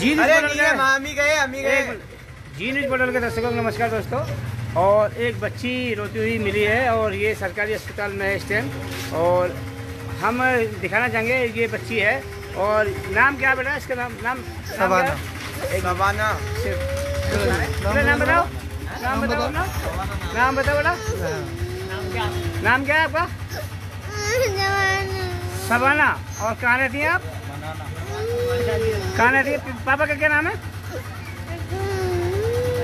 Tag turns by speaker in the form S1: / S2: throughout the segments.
S1: जी news के
S2: मामी गए अम्मी गए।
S1: जी न्यूज़ पोर्टल के दर्शकों को नमस्कार दोस्तों। और एक बच्ची रोती हुई मिली है और ये सरकारी अस्पताल में है इस टाइम और हम दिखाना चाहेंगे ये बच्ची है। और नाम क्या बेटा इसका? नाम नाम सिर्फ- अपना नाम बताओ। नाम बताओ अपना नाम बताओ। बेटा। नाम क्या है आपका? सबाना और कहाँ रहती हैं आप? कहाँ रहती है? पापा का क्या नाम है?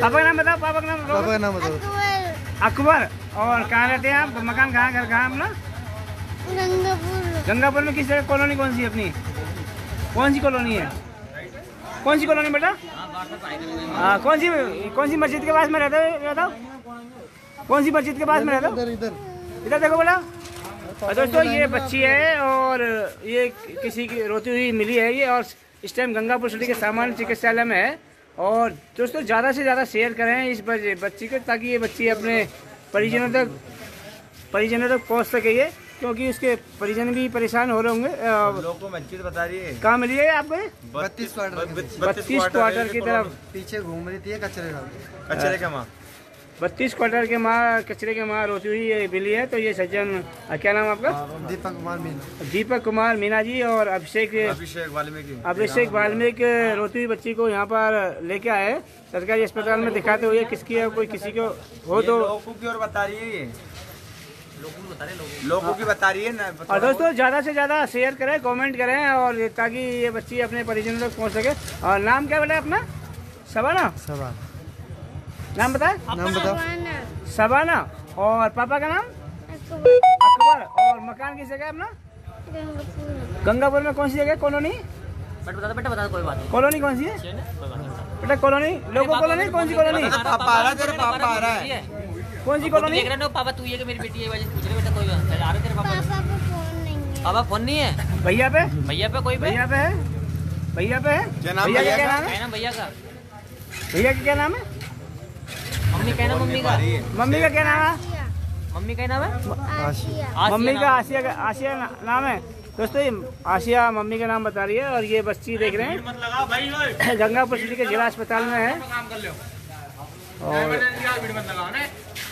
S1: पापा का नाम बताओ पापा का नाम
S2: पापा का नाम बताओ।
S1: अकबर। और कहाँ रहते हैं आप? मकान कहाँ घर कहाँ अपना? गंगापुर। गंगापुर में किस जगह कॉलोनी कौन सी है अपनी? कौन सी कॉलोनी है? कौन सी कॉलोनी बेटा? हाँ कौन सी कौन सी मस्जिद के पास में रहते हो? बताओ। कौन सी मस्जिद के पास में रहते हो?
S2: इधर इधर।
S1: इधर देखो बेटा। दोस्तों ये बच्ची है और ये किसी की रोती हुई मिली है ये और इस टाइम गंगापुर सिटी के सामान्य चिकित्सालय में है। और दोस्तों ज़्यादा से ज़्यादा शेयर करें इस बच्ची को ताकि ये बच्ची अपने परिजनों तक परिजनों तक पहुँच सके ये क्योंकि उसके परिजन भी परेशान हो रहे होंगे।
S2: को मस्जिद बता रही
S1: कहाँ मिली है आपको
S2: बत्तीस क्वार्टर
S1: बत्तीस क्वार्टर की तरफ़।
S2: पीछे घूम रही थी कचरे का कचरे का माँ
S1: बत्तीस क्वार्टर के माँ कचरे के माँ रोती हुई ये मिली है तो ये सज्जन क्या नाम आपका?
S2: दीपक कुमार मीना।
S1: दीपक कुमार मीना जी और अभिषेक
S2: अभिषेक वाल्मीकि।
S1: अभिषेक वाल्मीकि रोती हुई बच्ची को यहाँ पर लेके आए। सरकारी अस्पताल में दिखाते हुए किसकी है कोई किसी को हो तो
S2: की और बता रही है ये। लोगों की बता रही है ना
S1: और दोस्तों ज़्यादा से ज़्यादा शेयर करें कमेंट करें और ताकि ये बच्ची अपने परिजनों तक पहुँच सके। और नाम क्या बेटा अपना? सबाना
S2: सवाल
S1: नाम बताए?
S2: नाम बताओ।
S1: सबाना। और पापा का नाम? अकबर। और मकान किस जगह अपना? गंगापुर। में कौन सी जगह कॉलोनी?
S3: बट बता दो बेटा बता दो कोई बात
S1: कॉलोनी कौन सी है?
S3: बात
S1: बेटा कॉलोनी लोगो कॉलोनी कौन सी कॉलोनी?
S2: पापा आ रहा है तेरे पापा आ रहा है।
S1: कौन सी कॉलोनी?
S3: देख रहा है ना पापा तू ये कि मेरी बेटी है वजह से पूछ रहे बेटा कोई बात नहीं। आ रहे तेरे पापा? पापा फ़ोन नहीं है।
S1: भैया पे?
S3: भैया पे कोई
S1: भैया पे है? भैया पे है?
S2: क्या नाम
S1: भैया का क्या नाम है?
S3: भैया का?
S1: भैया का क्या नाम है?
S3: मम्मी कहना मम्मी का।
S1: मम्मी का क्या नाम है?
S3: मम्मी का नाम है?
S1: मम्मी का
S3: नाम।
S1: आसिया का आसिया नाम है। दोस्तों ये आसिया मम्मी का नाम बता रही है और ये बच्ची देख रहे हैं। गंगापुर सिटी के जिला अस्पताल में है। और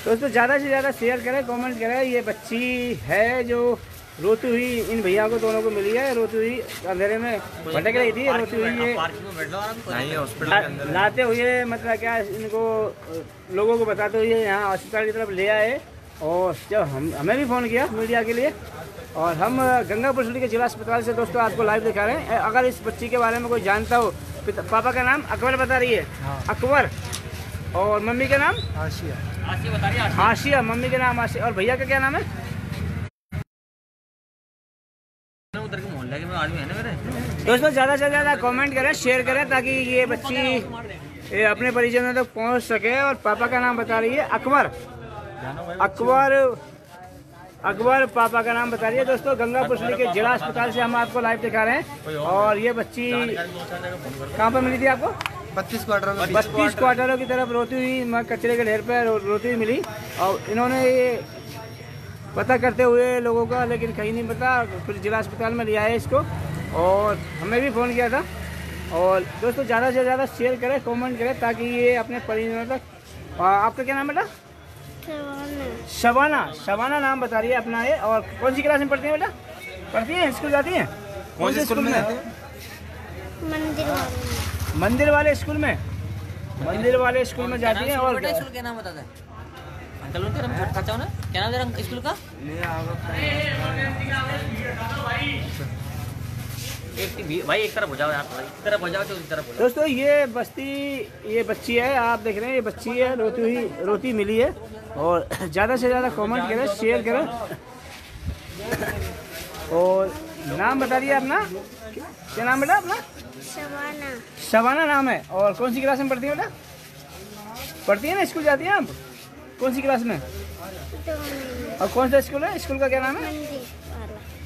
S1: दोस्तों ज़्यादा से ज़्यादा शेयर करें कमेंट करें। ये बच्ची है जो रोती हुई इन भैया को दोनों को मिली है रोती हुई अंधेरे में। भटक रही थी रोती हुई ये।
S3: पार्किंग में बैठ लो आराम से।
S2: नहीं हॉस्पिटल
S1: ला-
S2: के अंदर
S1: लाते हुए मतलब क्या इनको लोगों को बताते हुए यहाँ अस्पताल की तरफ़ ले आए। और जब हम हमें भी फ़ोन किया मीडिया के लिए। और हम गंगापुर सिटी के जिला अस्पताल से दोस्तों आपको लाइव दिखा रहे हैं। अगर इस बच्ची के बारे में कोई जानता हो पापा का नाम अकबर बता रही है। अकबर। और मम्मी का नाम?
S2: आशिया।
S3: आसिया बता रही है
S1: आशिया मम्मी का नाम आशिया। और भैया का क्या नाम है?
S3: आदमी है ना मेरे?
S1: दोस्तों ज़्यादा से ज़्यादा कमेंट करें शेयर करें ताकि ये बच्ची ये अपने परिजनों तक पहुँच सके। और पापा का नाम बता रही है अकबर। अकबर अकबर पापा का नाम बता रही है। दोस्तों गंगापुर ज़िले के जिला अस्पताल से हम आपको लाइव दिखा रहे हैं। और ये बच्ची कहाँ पर मिली थी आपको?
S2: बत्तीस क्वार्टर
S1: बत्तीस क्वार्टरों की तरफ़ रोती हुई कचरे के ढेर पर रोती हुई मिली। और इन्होंने ये पता करते हुए लोगों का लेकिन कहीं नहीं पता। फिर जिला अस्पताल में लिया है इसको और हमें भी फ़ोन किया था। और दोस्तों ज़्यादा से ज़्यादा शेयर करें कमेंट करें ताकि ये अपने परिजनों तक आपका क्या नाम बेटा? शबाना। शबाना। नाम बता रही है अपना ये। और कौन सी क्लास में पढ़ती है बेटा? पढ़ती है? स्कूल जाती है?
S2: कौन से स्कूल में
S4: मंदिर
S1: मंदिर वाले स्कूल में। मंदिर वाले स्कूल में जाती है और
S3: क्या? नाम बता दे अंकल उनके नाम खट खर्चा ना? क्या नाम तेरा स्कूल का? एक भाई एक तरफ़ हो जाओ यार एक तरफ़ हो जाओ तो एक तरफ़
S1: दोस्तों ये बस्ती ये बच्ची है आप देख रहे हैं ये बच्ची है रोती हुई रोती मिली है। और ज़्यादा से ज़्यादा कमेंट करें शेयर करें। और नाम बता दिए अपना। क्या नाम बेटा अपना?
S4: शबाना।
S1: शबाना नाम है। और कौन सी क्लास में पढ़ती है बेटा? पढ़ती है ना स्कूल जाती है आप? कौन सी क्लास में?
S4: तो
S1: और कौन सा स्कूल है? स्कूल का क्या नाम है?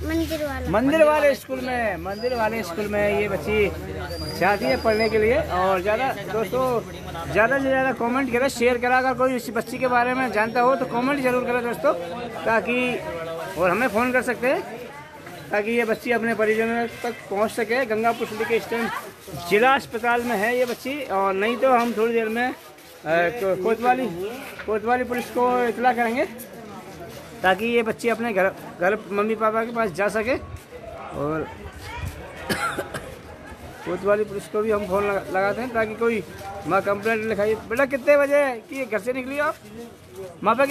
S4: मंदिर वाला। मंदिर वाले
S1: स्कूल में मंदिर वाले स्कूल में ये बच्ची चाहती है पढ़ने के लिए और ज़्यादा दोस्तों ज़्यादा से ज़्यादा कमेंट करें शेयर करा। अगर कोई इस बच्ची के बारे में जानता हो तो कमेंट ज़रूर करें दोस्तों ताकि और हमें फ़ोन कर सकते हैं ताकि ये बच्ची अपने परिजनों तक पहुँच सके। गंगापुर सिटी के स्टैंड जिला अस्पताल में है ये बच्ची और नहीं तो हम थोड़ी देर में कोतवाली कोतवाली पुलिस को इतला करेंगे ताकि ये बच्चे अपने घर घर मम्मी पापा के पास जा सके और कोतवाली पुलिस को भी हम फ़ोन लगा, लगाते हैं ताकि कोई माँ कंप्लेंट लिखाई। बेटा कितने बजे कि घर से निकली आप? माँ पे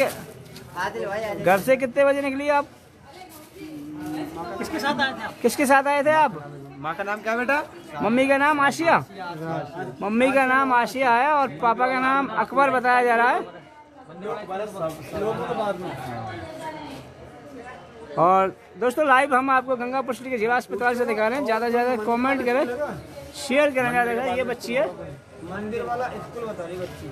S1: घर से कितने बजे निकली आप?
S3: किसके साथ आए थे आप?
S1: किसके साथ आए थे आप?
S2: माँ का नाम क्या बेटा?
S1: मम्मी का नाम आशिया। मम्मी का नाम आशिया है और पापा का नाम अकबर बताया जा रहा है। और दोस्तों लाइव हम आपको गंगा पुष्टि के जिला अस्पताल से दिखा रहे हैं। ज़्यादा से ज़्यादा कमेंट करें शेयर करें ज़्यादा से ये बच्ची है।
S2: मंदिर वाला स्कूल बता रही बच्ची।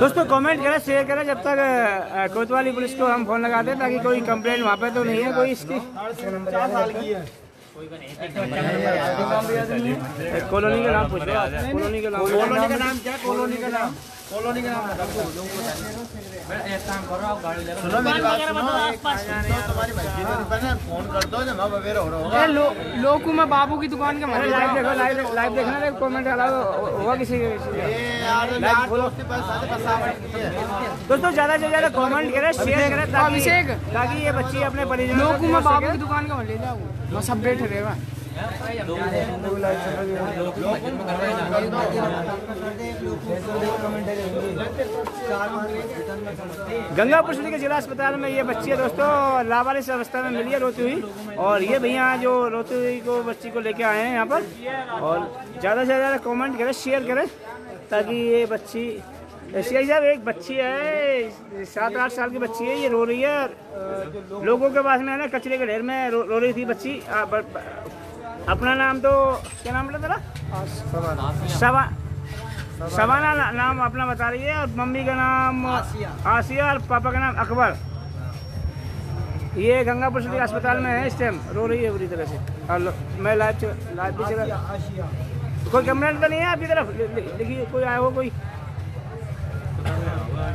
S1: दोस्तों कमेंट करें शेयर करें जब तक कोतवाली पुलिस को हम फ़ोन लगाते हैं ताकि कोई कंप्लेंट वहाँ पे तो नहीं है कोई इसकी। कॉलोनी का नाम पूछो आप, कॉलोनी का नाम।
S2: कॉलोनी का नाम क्या? कॉलोनी का नाम। कॉलोनी का नाम। सुनो मेरी बात सुनो तुम्हारी बना फ़ोन कर दो जब हम हो रहा होगा।
S5: लो, लोकू में बाबू की दुकान के
S1: मारे लाइव देखो लाइव लाइव देखना देखो कमेंट अलाउ होगा किसी के
S2: दोस्ती है।
S1: ज़्यादा से ज़्यादा कमेंट करें शेयर करें ताकि ताकि ये बच्ची अपने परिजन
S5: लोकू में बाबू की दुकान का ले जाओ बस अपडेट रहेगा
S1: गंगा पुष्टि के जिला अस्पताल में ये बच्ची है दोस्तों लावारिस अवस्था में मिली है रोती हुई। और ये भैया जो रोती हुई को बच्ची को लेके आए हैं यहाँ पर और ज़्यादा से ज़्यादा कमेंट करें शेयर करें ताकि ये बच्ची ऐसी साहब एक बच्ची है सात आठ साल की बच्ची है ये रो रही है लोगों के पास में है ना कचरे के ढेर में रो, रो रही थी बच्ची अपना नाम तो क्या नाम बोला तेरा? सवा सवाना ना, नाम अपना बता रही है और मम्मी का नाम आसिया। और पापा का नाम अकबर। ये गंगापुर पुष्टि अस्पताल में है इस टाइम रो रही है बुरी तरह से। और मैं लाइव लाइव भी चला कोई कंप्लेंट तो नहीं है आपकी तरफ़? लि- कोई आया हो कोई?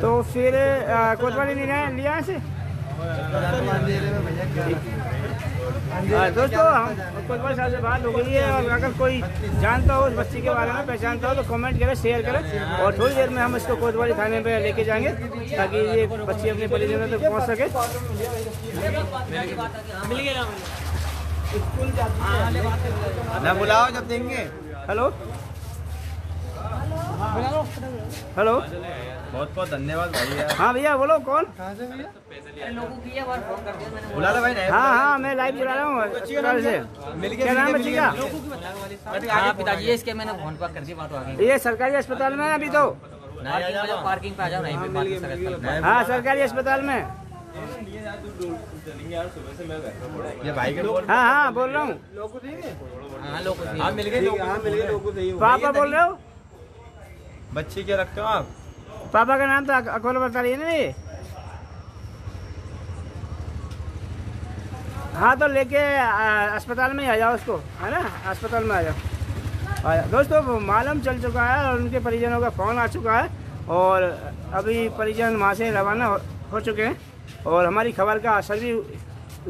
S1: तो फिर कोतवाली नहीं लिया से दोस्तों हम कोतवाली साहब से बात हो गई है और अगर कोई जानता हो उस बच्ची के बारे में पहचानता हो तो कमेंट करें शेयर करें और थोड़ी देर में हम इसको कोतवाली थाने पे लेके जाएँगे ताकि ये बच्ची अपने परिजनों तक पहुँच सके।
S2: ना बुलाओ जब देंगे।
S1: हेलो। हेलो।
S2: बहुत बहुत धन्यवाद भाई यार।
S1: हाँ भैया बोलो कौन?
S3: लोगों की है बार फ़ोन कर दिया मैंने
S2: बुला लो। भाई
S1: हाँ हाँ मैं लाइव चला रहा हूँ। क्या नाम है बच्ची
S3: हाँ पिताजी ये इसके मैंने फ़ोन पर कर दी बात
S1: ये सरकारी अस्पताल में अभी तो।
S3: पार्किंग पे जाओ पार्किंग पे आ जाओ। नहीं
S1: हाँ सरकारी अस्पताल में।
S2: ये भाई
S1: हाँ हाँ बोल रहा हूँ।
S3: लोग
S2: मिल गए मिल गए लोगों से
S1: पापा बोल रहे हो?
S2: बच्ची क्या रखते हो आप?
S1: पापा का नाम तो अक- अकबर बता रही है ना ये? हाँ तो लेके अस्पताल में ही आ जाओ उसको है ना? अस्पताल में आ जाओ। आ जाओ। दोस्तों मालूम चल चुका है और उनके परिजनों का फ़ोन आ चुका है और अभी परिजन वहाँ से रवाना हो, हो चुके हैं और हमारी खबर का असर भी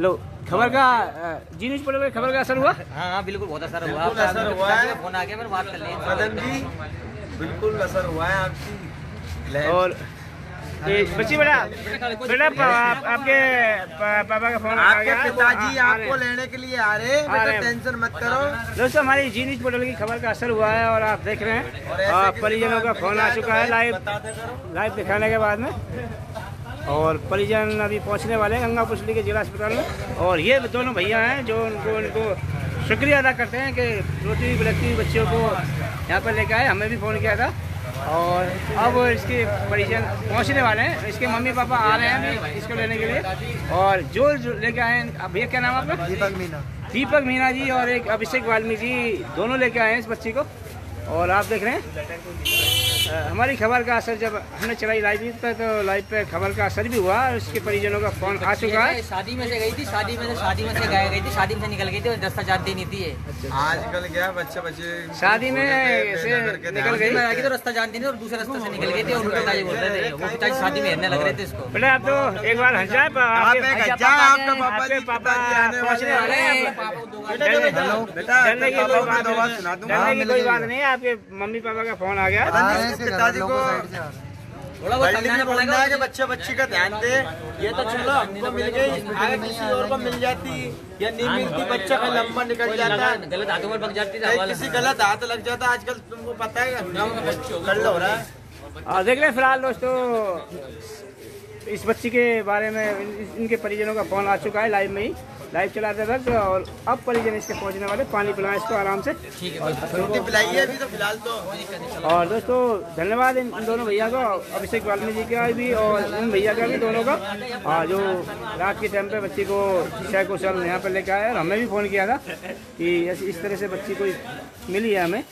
S1: लो। खबर का जी न्यूज़ पर खबर का असर हुआ?
S3: हाँ हाँ बिल्कुल बहुत असर हुआ।
S2: असर हुआ
S3: फ़ोन आ गया फिर बात कर ली
S2: मदन जी बिल्कुल असर हुआ है आपकी
S1: और बच्ची बेटा बेटा आप, आपके पापा का फ़ोन आ
S2: आपके
S1: गया।
S2: पिताजी आपको लेने के लिए आ रहे हैं। टेंशन मत करो।
S1: दोस्तों हमारी जी न्यूज़ पोर्टल की खबर का असर हुआ है और आप देख रहे हैं।
S2: और
S1: परिजनों
S2: का
S1: फ़ोन आ
S2: तो
S1: चुका है लाइव लाइव दिखाने के बाद में। और परिजन अभी पहुँचने वाले हैं गंगा पुष्टि के जिला अस्पताल में। और ये दोनों भैया हैं जो उनको उनको शुक्रिया अदा करते हैं कि बिलकती हुई बच्चियों को यहाँ पर लेके आए हमें भी फ़ोन किया था। और अब इसके परिजन पहुँचने वाले हैं। इसके मम्मी पापा आ रहे हैं अभी इसको लेने के लिए। और जो लेके आए हैं अब भैया क्या नाम आपका?
S2: दीपक मीना।
S1: दीपक मीना जी और एक अभिषेक वाल्मीकि जी दोनों लेके आए हैं इस बच्ची को। और आप देख रहे हैं। हमारी खबर का असर जब हमने चलाई लाइव पे तो लाइव पे खबर का असर भी हुआ और उसके परिजनों का फ़ोन आ चुका है।
S3: शादी में से गई थी शादी में से शादी में से गाय गई थी शादी में से निकल गई थी और दस्ता जानती नहीं थी ये।
S2: आजकल क्या बच्चे बच्चे
S1: शादी में ऐसे निकल गई।
S3: तो रास्ता जानती नहीं और दूसरे रास्ते से निकल गई थी और उनके पिताजी बोल रहे थे। वो पिताजी शादी में हेरने लग रहे थे इसको।
S1: बेटा आप तो एक बार हंस जाए पर
S2: आप
S1: आपके
S2: एक हंस जाए, आपका पापा आने वाले हैं।
S1: कोई बात
S2: दो बात सुना दूँगा।
S1: कोई बात नहीं है आपके मम्मी पापा का फ़ोन आ गया।
S2: पिताजी को
S3: थोड़ा बहुत समझाना पड़ेगा
S2: कि बच्चे बच्ची का ध्यान दे। ये तो चलो हमको मिल गई आगे किसी और को मिल जाती या नहीं मिलती बच्चा का लंबा निकल जाता।
S3: गलत हाथों पर पक जाती
S2: किसी गलत हाथ लग जाता आजकल तुमको पता है। कर हो रहा है।
S1: देख हैं फ़िलहाल दोस्तों इस बच्ची के बारे में इनके परिजनों का फ़ोन आ चुका है लाइव में ही। लाइव चलाते वक्त और अब परिजन इसके पहुँचने वाले पानी पिलाएँ इसको आराम से।
S3: ठीक है
S2: रोटी पिलाई है अभी तो फ़िलहाल तो।
S1: और दोस्तों धन्यवाद इन इन दोनों भैया को अभिषेक वाल्मीकि जी का भी और इन भैया का भी दोनों का। और जो रात के टाइम पे बच्ची को शय कुशल यहाँ पर लेकर आए और हमें भी फ़ोन किया था कि इस तरह से बच्ची कोई मिली है हमें।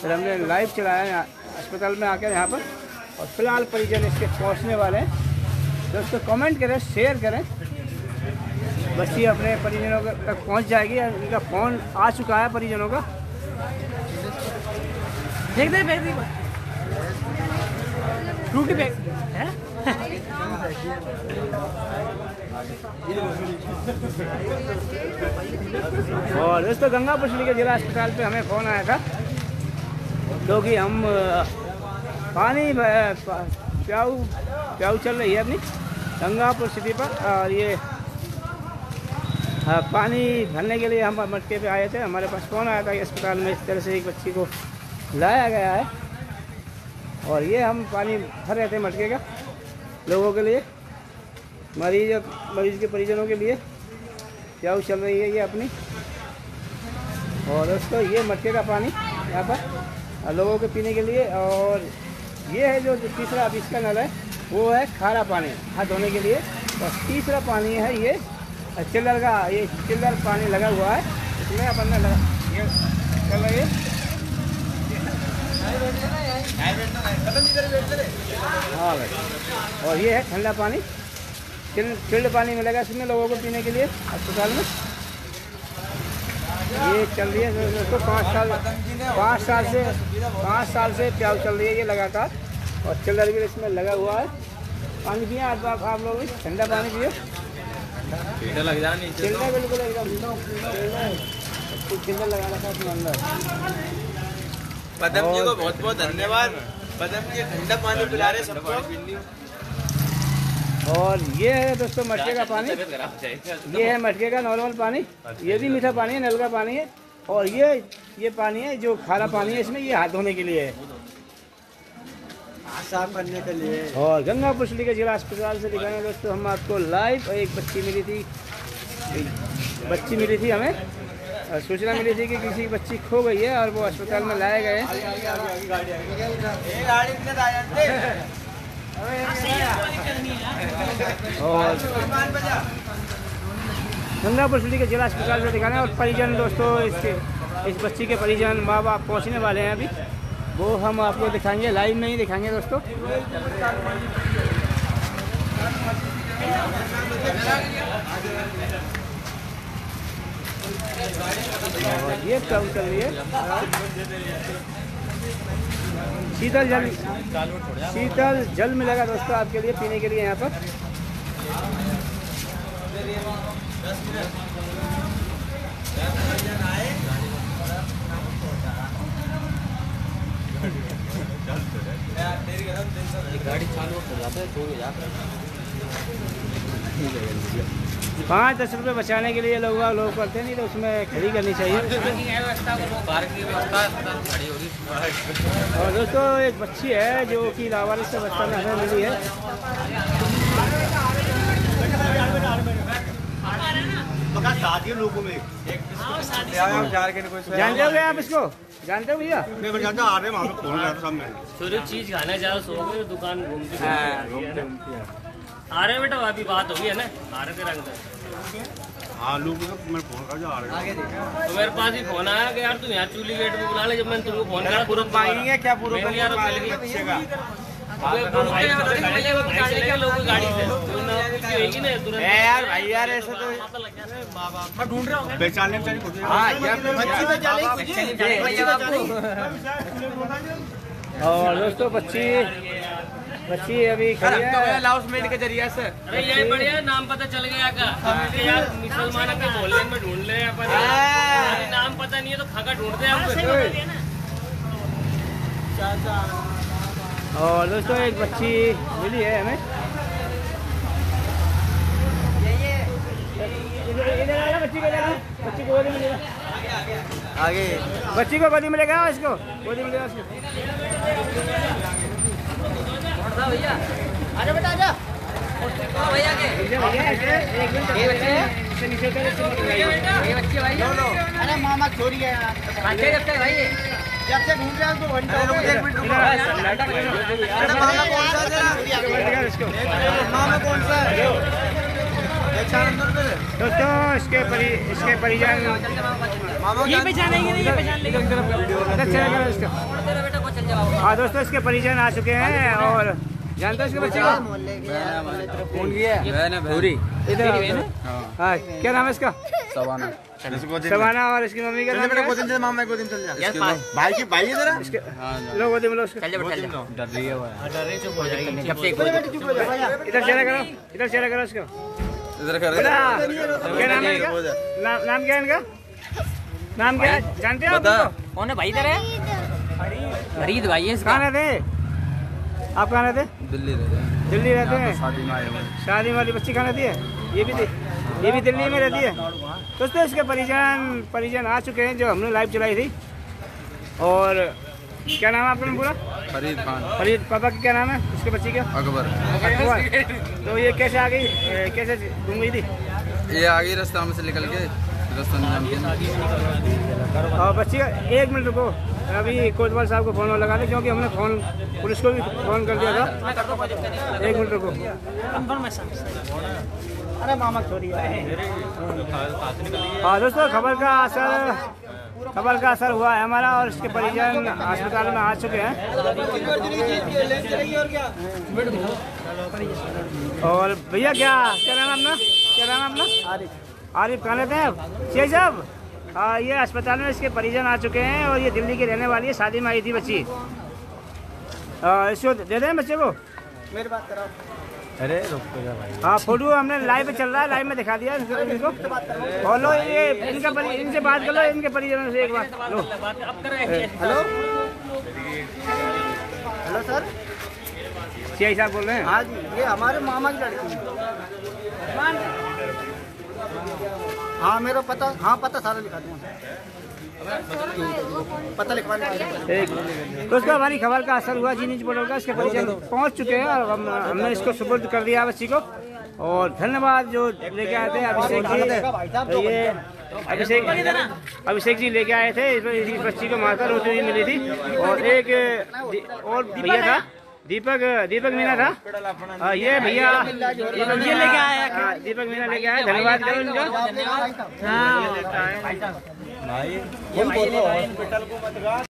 S1: फिर हमने लाइव चलाया अस्पताल में आकर यहाँ पर। और फ़िलहाल परिजन इसके पहुँचने वाले हैं। दोस्तों कमेंट करें शेयर करें। बच्ची अपने परिजनों तक पहुँच जाएगी। इनका फ़ोन आ चुका है परिजनों का। देख दे देख फ्रूटी बैग है? और दोस्तों, गंगा पछली के जिला अस्पताल पे हमें फ़ोन आया था, क्योंकि हम पानी प्याऊ प्याऊ चल रही है अपनी। गंगापुर सिटी पर, और ये हाँ, पानी भरने के लिए हम मटके पे आए थे। हमारे पास फ़ोन आया था कि अस्पताल में इस तरह से एक बच्ची को लाया गया है। और ये हम पानी भर रहे थे मटके का लोगों के लिए मरीज़ और मरीज़ के परिजनों के लिए। प्याऊ चल रही है ये अपनी? और दोस्तों ये मटके का पानी यहाँ पर लोगों के पीने के लिए। और ये है जो तीसरा अब इसका नल है वो है खारा पानी हाथ धोने के लिए। और तीसरा पानी है ये चिल्लर का ये चिल्लर पानी लगा हुआ है। इसमें अपन ने लगा ये चल रही है। भाई। और ये है ठंडा पानी। चिल्ड पानी मिलेगा इसमें लोगों को पीने के लिए अस्पताल में। ये चल रही है दोस्तों पाँच साल पाँच साल से पाँच साल से प्याव चल रही है ये लगातार। और चिल्डर भी इसमें लगा हुआ है। पानी पिए आप आप, लोग ठंडा पानी पिए। चिल्डर बिल्कुल एकदम। चिल्डर चिल्डर लगा रखा है उसमें अंदर?
S2: पदम जी को बहुत बहुत धन्यवाद। पदम जी ठंडा पानी पिला रहे सबको
S1: और ये है दोस्तों मटके का पानी। ये है मटके का नॉर्मल पानी। ये भी मीठा पानी है नल का पानी है। और ये ये पानी है जो खारा पानी है इसमें। ये हाथ धोने के लिए है।
S2: साफ़ करने के लिए।
S1: और गंगा पुछली के जिला अस्पताल से दिखाएँगे दोस्तों, हम आपको लाइव एक बच्ची मिली थी। बच्ची मिली थी हमें। सूचना मिली थी कि किसी की बच्ची खो गई है और वो अस्पताल में लाए गए और गंगा पुछली के जिला अस्पताल से दिखाना और परिजन दोस्तों, इसके इस बच्ची के परिजन माँ बाप पहुँचने वाले हैं अभी। वो हम आपको दिखाएँगे लाइव में ही दिखाएँगे दोस्तों। ये चल रही है। शीतल जल शीतल जल मिलेगा दोस्तों आपके लिए, पीने के लिए यहाँ पर।
S3: गाड़ी चालू हो जाता है तो जाता
S1: पाँच दस रुपये बचाने के लिए लोग लोग करते नहीं तो उसमें खड़ी करनी चाहिए।
S3: हो
S1: और दोस्तों एक बच्ची है जो कि लावारिस से बचपन में हमें मिली है।
S2: शादी लोगों में।
S1: जानते हो आप इसको? जानते हो भैया?
S2: आ रहे वहाँ पे फ़ोन कर सामने
S6: सूर्य चीज़ खाने जाओ सो गए दुकान घूमती घूमती आ रही है आ रहे बेटा अभी बात होगी है ना? आ रहे थे रंग
S7: आलू को मैं फ़ोन कर जा रहा है।
S6: तो मेरे पास ही फ़ोन आया कि यार तू यहाँ चूली गेट पे बुला ले जब मैंने तुमको फ़ोन करा।
S2: पूरा मांगेंगे क्या? पूरा
S6: यार तो
S2: यार भाई ऐसे तो हाँ तो
S1: और दोस्तों बच्ची बच्ची अभी खड़ी है।
S2: अनाउंसमेंट के ज़रिए से।
S6: अरे ये बढ़िया नाम पता चल गया का कि यार मुसलमान के मोहल्ले में ढूंढ ले अपन।
S2: हाँ।
S6: नाम पता नहीं है तो खाका ढूंढते हैं हम।
S1: और दोस्तों एक बच्ची मिली है हमें। बच्ची को गोदी मिलेगा।
S2: आगे।
S1: बच्ची को गोदी मिलेगा इसको। गोदी मिलेगा इसको।
S3: भैया। आजा बेटा आजा भैया के।
S1: नीचे
S3: भाई।
S2: अरे मामा छोड़ी यार।
S3: जब तक भाई
S2: जब से ढूंढ रहे हैं तो घंटा हो मामा कौन सा है?
S1: इसको।
S2: मामा कौन सा है?
S1: दोस्तों इसके परि इसके परिजन।
S2: ये पहचान
S3: जाओ
S1: हाँ दोस्तों इसके परिजन आ चुके हैं और जानते हो इसके बच्चे को? पूरी। इधर हाँ क्या नाम है इसका? सवाना। और इसकी मम्मी का नाम क्या है?
S2: गोदिम चल मामा गोदिम चल जा। भाई। की भाई इधर
S1: इसके लो गोदी लो
S3: चल जा चल जा।
S7: डर रही है वो
S3: जब से एक बोल
S1: इधर चला करो इधर चला करो इसको
S7: इधर कर
S1: क्या नाम है इनका? नाम क्या है इनका? नाम क्या है? जानते हो?
S3: कौन है भाई तेरे? फरीद। भाई है इसका।
S1: कहाँ रहते? हैं आप कहाँ रहते? हैं
S7: दिल्ली रहते। हैं
S1: दिल्ली रहते हैं?
S7: शादी में आए हुए
S1: शादी वाली बच्ची कहाँ रहती है? ये भी दि- ये भी दिल्ली में रहती है। दोस्तों इसके परिजन परिजन आ चुके हैं जो हमने लाइव चलाई थी। और क्या नाम है आपने पूरा?
S7: फरीद खान।
S1: फरीद पापा का क्या नाम है? इसके बच्ची का?
S7: अकबर।
S1: अकबर। तो ये कैसे आ गई? कैसे घूम गई थी?
S7: ये आ गई रास्ता में से निकल के।
S1: और बच्ची का एक मिनट रुको। अभी कोतवाल साहब को फ़ोन लगा दे क्योंकि हमने फ़ोन पुलिस को भी फ़ोन कर दिया था। एक मिनट रुको।
S2: अरे मामा
S1: हाँ। दोस्तों खबर का असर खबर का असर हुआ है हमारा और इसके परिजन अस्पताल में आ चुके हैं। और भैया क्या क्या नाम अपना? क्या नाम अपना? आरिफ। आरिफ रहते हैं आप? साहब हाँ ये अस्पताल में इसके परिजन आ चुके हैं और ये दिल्ली की रहने वाली है शादी में आई थी बच्ची। हाँ, इसको दे दें बच्चे को?
S2: मेरी बात कराओ
S1: हाँ फ़ोटो हमने लाइव चल रहा है लाइव में दिखा दिया इनको इनको। ये इनका परि, इनसे बात कर लो इनके परिजनों से एक बार लो।
S2: हेलो हेलो सर
S1: सीआई साहब बोल रहे हैं?
S2: हाँ जी ये हमारे मामा की लड़की हाँ मेरा पता हाँ पता सारा लिखा दूँगा। पता लिखवाने
S1: एक दोस्तों हमारी खबर का असर हुआ जी न्यूज़ पोर्टल का। इसके परिजन पहुँच चुके हैं और हम हमने इसको सुपुर्द कर दिया बच्ची को। और धन्यवाद जो लेके आए थे अभिषेक जी। तो ये अभिषेक अभिषेक जी लेके आए थे। इस, बच्ची को माता हुई मिली थी। और एक और भैया था। दीपक दीपक मीना था? ये भैया ये लेके आया दीपक मीना लेके आया धन्यवाद करो इनका हाँ।